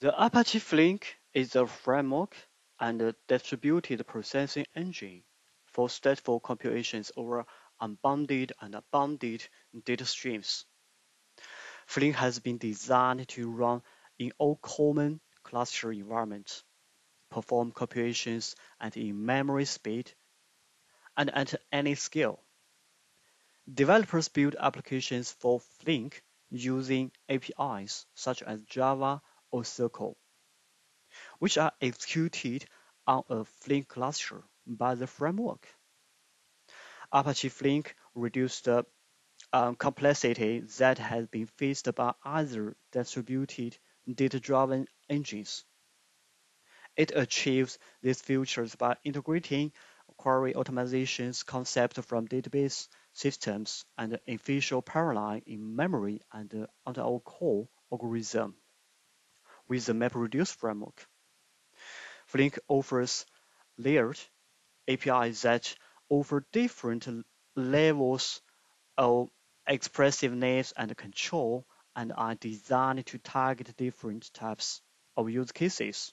The Apache Flink is a framework and a distributed processing engine for stateful computations over unbounded and bounded data streams. Flink has been designed to run in all common cluster environments, perform computations at in-memory speed, and at any scale. Developers build applications for Flink using APIs such as Java or SQL, which are executed on a Flink cluster by the framework. Apache Flink reduces the um, complexity that has been faced by other distributed data-driven engines. It achieves these features by integrating query optimizations concept from database systems and official parallel in memory and under our core algorithm with the MapReduce framework. Flink offers layered APIs that offer different levels of expressiveness and control and are designed to target different types of use cases.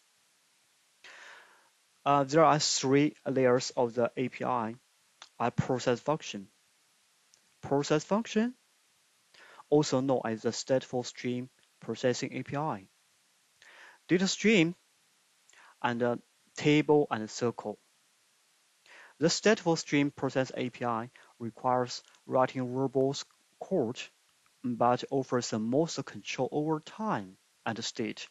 Uh, there are three layers of the API. A process function. Process function, also known as the stateful stream processing API. Data stream and a table and SQL. The stateful stream process API requires writing verbal code, but offers the most control over time and state,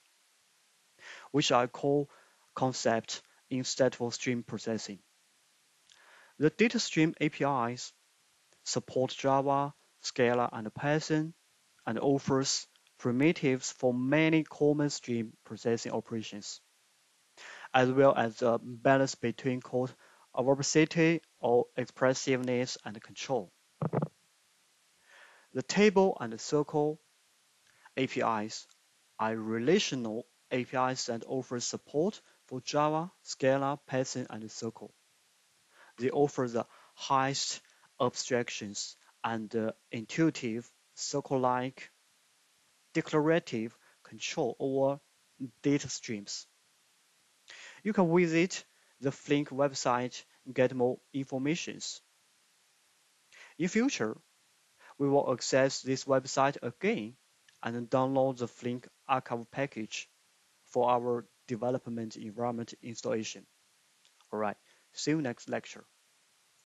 which are core concepts in stateful stream processing. The data stream APIs support Java, Scala, and Python, and offers primitives for many common stream processing operations, as well as the balance between code verbosity or expressiveness and control. The table and SQL APIs are relational APIs that offer support for Java, Scala, Python, and SQL. They offer the highest abstractions and uh, intuitive SQL-like declarative control over data streams. You can visit the Flink website and get more information. In future, we will access this website again and download the Flink archive package for our development environment installation. Alright, see you next lecture.